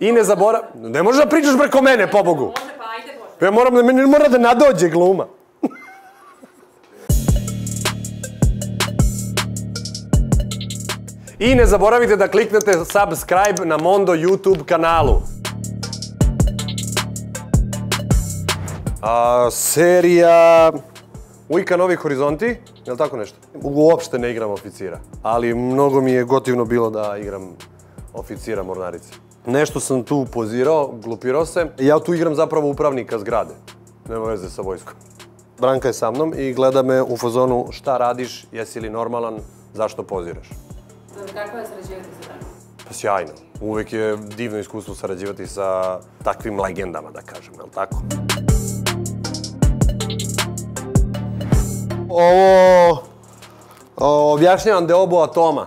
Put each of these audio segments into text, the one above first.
I ne zaborav... Ne možeš da pričaš preko mene, pobogu. Može, pa ajde, Bože. Ja moram da, meni mora da nadođe gluma. I ne zaboravite da kliknete subscribe na Mondo YouTube kanalu. A, serija Ujka Novi horizonti, je li tako nešto? Uopšte ne igram oficira, ali mnogo mi je gotivno bilo da igram oficira mornarice. Nešto sam tu pozirao, glupirao se. Ja tu igram zapravo upravnika zgrade. Nema veze sa vojskom. Branka je sa mnom i gleda me u fazonu šta radiš, jesi li normalan, zašto poziraš. Kako je sarađivati sa Brankom? Pa sjajno. Uvek je divno iskustvo sarađivati sa takvim legendama, da kažem, je li tako? Ovo objašnjavam deobu atoma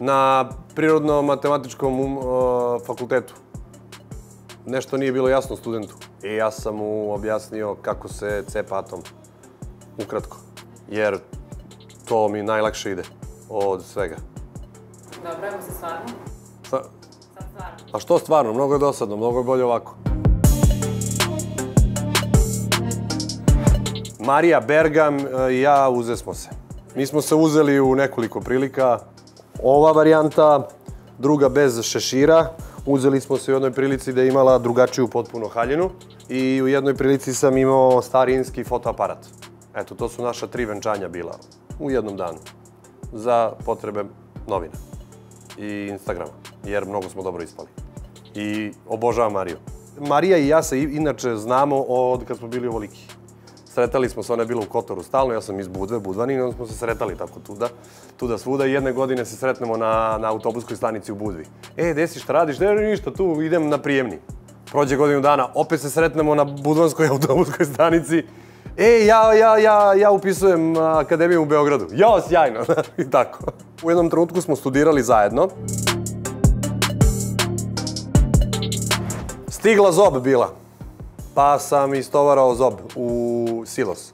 na prirodno-matematičkom um, fakultetu. Nešto nije bilo jasno studentu. I ja sam mu objasnio kako se cepa atom. Ukratko. Jer to mi najlakše ide od svega. Dobro, evo se stvarno. Sa- Sad stvarno. A što stvarno, mnogo je dosadno, mnogo je bolje ovako. Marija Bergam e, i ja uze smo se. Mi smo se uzeli u nekoliko prilika. Ova varijanta, druga bez šešira. Uzeli smo se u jednoj prilici da je imala drugačiju potpuno haljinu i u jednoj prilici sam imao starinski fotoaparat. Eto, to su naša tri venčanja bila u jednom danu za potrebe novina i Instagrama, jer mnogo smo dobro ispali. I obožavam Mariju. Marija i ja se inače znamo od kad smo bili u Voliki. Sretali smo se, ona je bila u Kotoru stalno, ja sam iz Budve, Budvanin, onda smo se sretali tako tuda, tuda svuda i jedne godine se sretnemo na, na autobuskoj stanici u Budvi. E, gde si, šta radiš? Ne, ništa, tu idem na prijemni. Prođe godinu dana, opet se sretnemo na Budvanskoj autobuskoj stanici. E, ja, ja, ja, ja upisujem akademiju u Beogradu. Jo, sjajno, i tako. U jednom trenutku smo studirali zajedno. Stigla zob bila, pa sam istovarao zob u silos.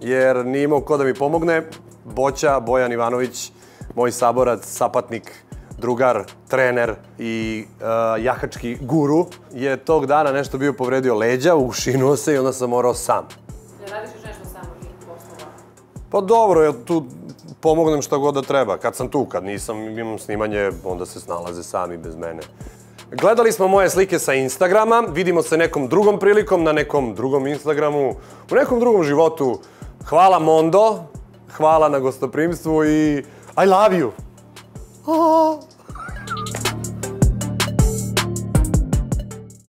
Jer nije imao ko da mi pomogne. Boća, Bojan Ivanović, moj saborac, sapatnik, drugar, trener i uh, jahački guru, je tog dana nešto bio povredio leđa, ušinuo se i onda sam morao sam. Ne radiš još nešto samo poslova? Pa dobro, ja tu pomognem šta god da treba. Kad sam tu, kad nisam, imam snimanje, onda se snalaze sami bez mene. Gledali smo moje slike sa Instagrama, vidimo se nekom drugom prilikom, na nekom drugom Instagramu, u nekom drugom životu. Hvala Mondo, hvala na gostoprimstvu i I love you.